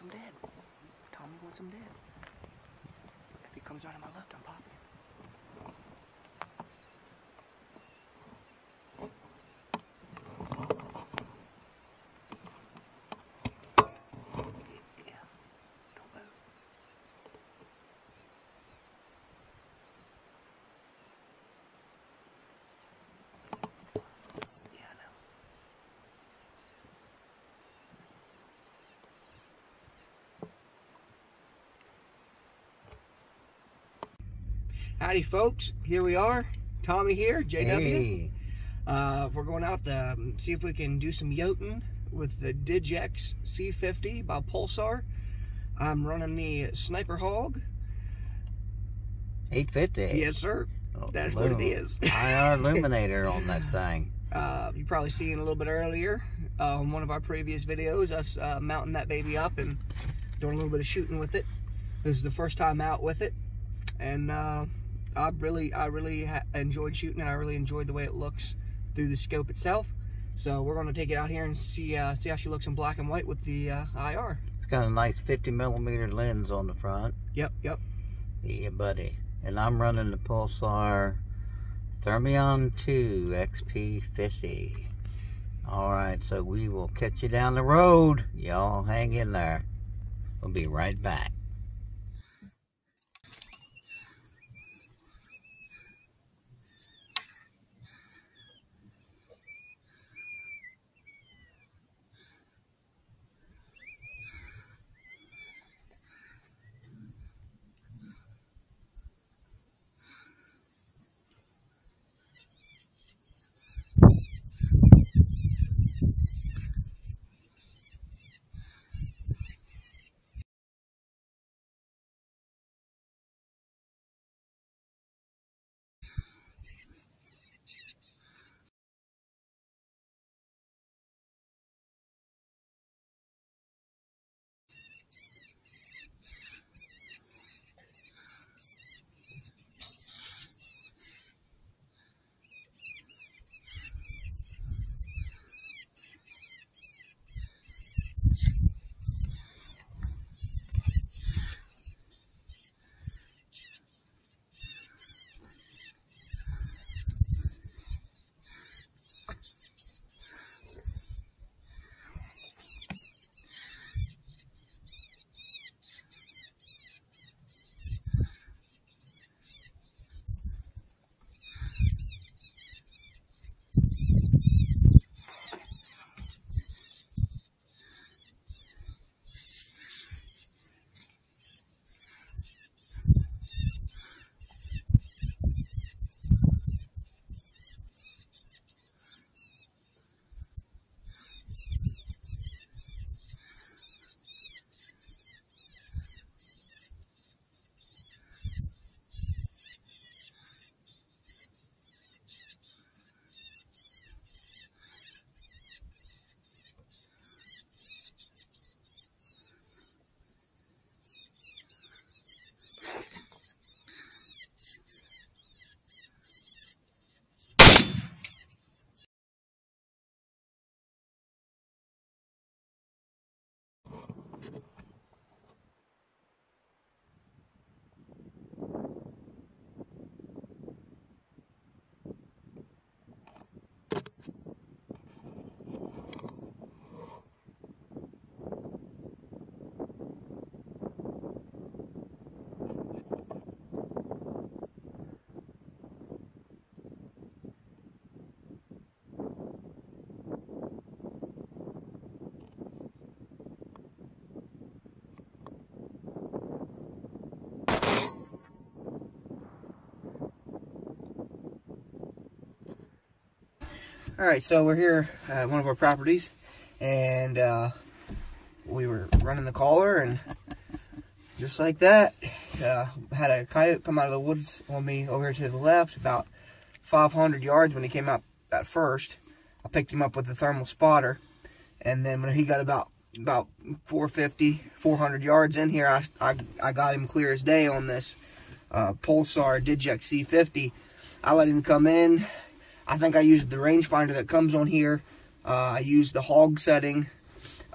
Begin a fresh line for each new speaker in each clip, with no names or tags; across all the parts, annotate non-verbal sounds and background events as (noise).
him dead. Tommy wants him dead. If he comes right on my left, I'm popping him. Yeah. Don't move. Yeah, I know. Howdy, folks. Here we are. Tommy here, JW.
Hey,
Uh, we're going out to um, see if we can do some yoting with the Digex C50 by Pulsar. I'm running the Sniper Hog.
850.
Yes, sir.
Oh,
That's what it is. (laughs)
IR (laughs) illuminator on that thing.
Uh, you probably seen a little bit earlier uh, on one of our previous videos us uh, mounting that baby up and doing a little bit of shooting with it. This is the first time out with it, and uh, I really, I really ha- enjoyed shooting it. I really enjoyed the way it looks through the scope itself. So we're going to take it out here and see uh, see how she looks in black and white with the uh, IR.
It's got a nice 50 millimeter lens on the front.
Yep, yep.
Yeah, buddy. And I'm running the Pulsar Thermion 2 XP50. Alright, so we will catch you down the road. Y'all hang in there. We'll be right back.
All right, so we're here at one of our properties, and uh, we were running the caller, and just like that, uh, had a coyote come out of the woods on me over here to the left, about 500 yards when he came out at first. I picked him up with the thermal spotter, and then when he got about about 450, 400 yards in here, I, I, I got him clear as day on this uh, Pulsar Digex C50. I let him come in. I think I used the rangefinder that comes on here. Uh, I used the hog setting.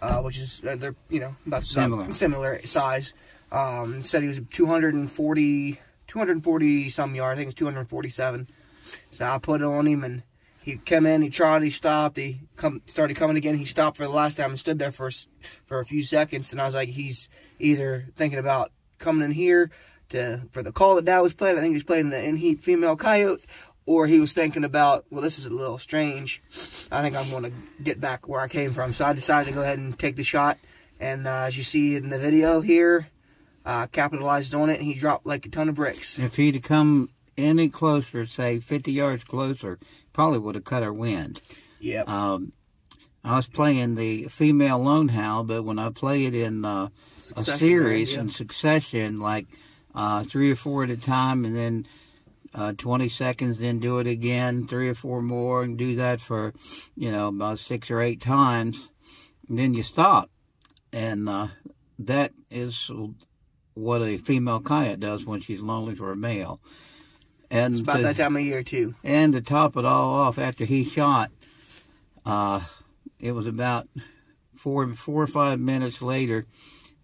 uh, which is uh, they're you know about
Similar.
similar size. Um, said he was 240, 240 some yards. I think it's 247. So I put it on him, and he came in. He tried. He stopped. He come started coming again. He stopped for the last time and stood there for for a few seconds. And I was like, he's either thinking about coming in here to for the call that Dad was playing. I think he was playing the in heat female coyote, or he was thinking about, well, this is a little strange. I think I'm going to get back where I came from. So I decided to go ahead and take the shot. And uh, as you see in the video here, uh, capitalized on it, and he dropped like a ton of bricks.
If he'd have come any closer, say 50 yards closer, probably would have cut our wind.
Yep.
Um, I was playing the female lone howl, but when I play it in uh, a series
right? Yeah.
in succession, like uh, three or four at a time, and then uh, 20 seconds, then do it again, three or four more, and do that for, you know, about six or eight times, and then you stop. And uh, that is what a female coyote does when she's lonely for a male. And
It's about
to-
that time of year too.
and to top it all off, after he shot, uh, it was about four four or five minutes later,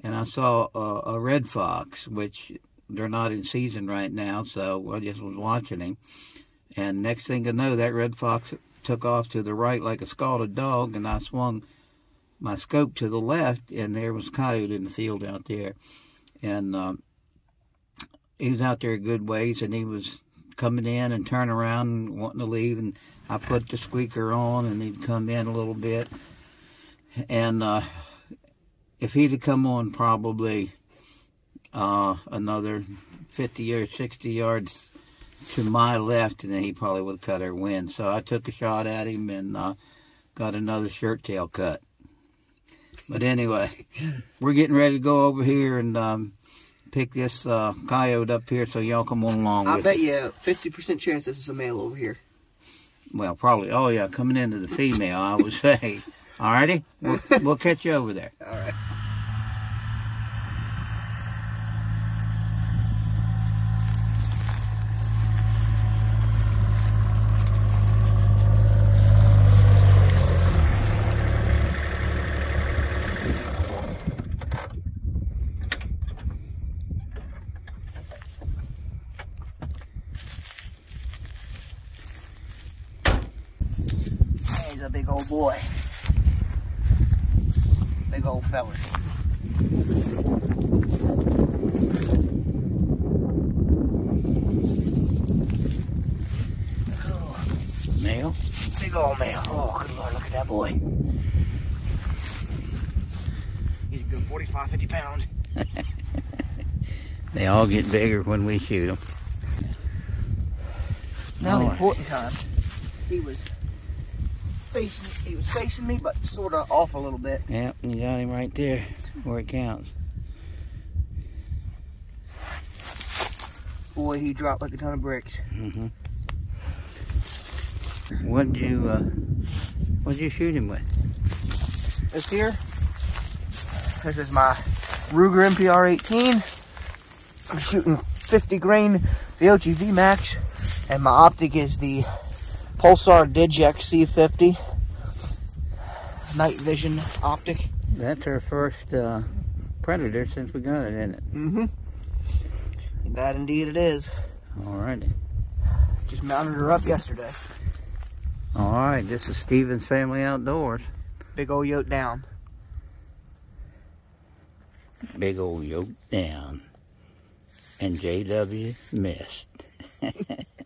and I saw a, a red fox, which they're not in season right now, so I just was watching him. And next thing I know, that red fox took off to the right like a scalded dog, and I swung my scope to the left, and there was coyote in the field out there, and um, he was out there a good ways, and he was coming in and turn around and wanting to leave and I put the squeaker on and he'd come in a little bit and uh, if he'd have come on probably uh, another 50 or 60 yards to my left and then he probably would have cut her wind so I took a shot at him and uh, got another shirt tail cut but anyway (laughs) we're getting ready to go over here and um, pick this uh, coyote up here so y'all come on along
I bet you fifty percent chance this is a male over here.
Well, probably. Oh, yeah, coming into the female, I would (laughs) say. Alrighty, we'll, we'll catch you over there.
All right. He's a big old boy. Big old fella.
Male?
Big old man. Oh, good lord, look at that boy. He's a good 45, 50 pounds. (laughs)
They all get bigger when we shoot them.
Now the important time, he was facing, he was facing me, but sort of off a little bit.
Yep, you got him right there where it counts.
Boy, he dropped like a ton of bricks.
Mm -hmm. What'd you, uh, what'd you shoot him with?
This here, this is my Ruger MPR 18. I'm shooting 50 grain Viochi VMAX, and my optic is the Pulsar Digex C50 night vision optic.
That's our first uh, predator since we got it, isn't it?
Mm-hmm. That indeed it is.
Alrighty.
Just mounted her up yesterday.
Alright, this is Stevens Family Outdoors.
Big old yoke down.
Big old yoke down. And JW missed. (laughs)